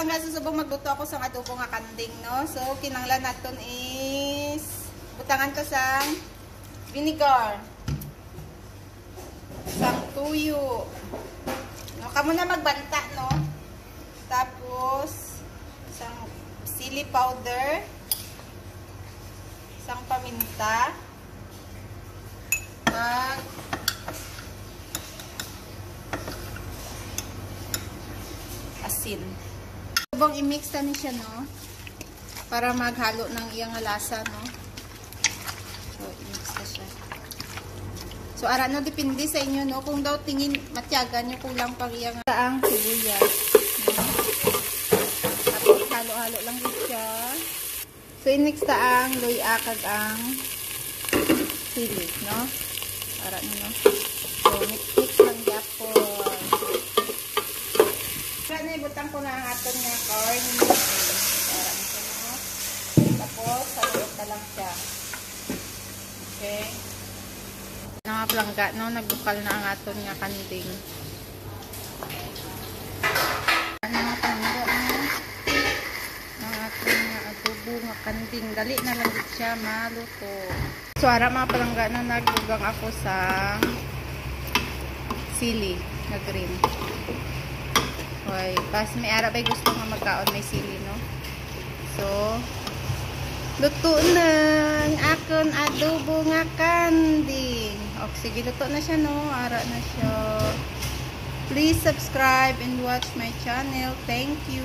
palang susubong magluto ako sa adobo nga kanding, no? So, kinanglan naton is butangan ko sa vinegar. Sang tuyo. No, kamo na magbanta, no? Tapos, isang sili powder. Isang paminta. At asin. Subong i-mix na siya, no? Para maghalo ng iyang lasa, no? So, i-mix na siya. So, ara na depende sa inyo, no? Kung daw tingin matyagan nyo kulang pang iyang ang sibuyas. No? Tapos, halo-halo lang din siya. So, i-mix ta ang luya kag ang sili, no? Ara na, no? So, mix-mix lang yapon. Kaya na ibutang ko na ang aton nga corn. Para nito no. Tapos, saluot na lang siya. Okay. Mga plangga, no? Nagbukal na ang aton nga kanding. Nga plangga, no? Ang aton nga adobo nga kanding. Dali na lang siya maluto. So, ara mga palangga na nagbugang ako sa sili na green. Hoy, pas may ara bay gusto nga magkaon may sili, no? So, luto na ang akon adobo nga kanding. O, sige, luto na siya, no? Ara na siya. Please subscribe and watch my channel. Thank you.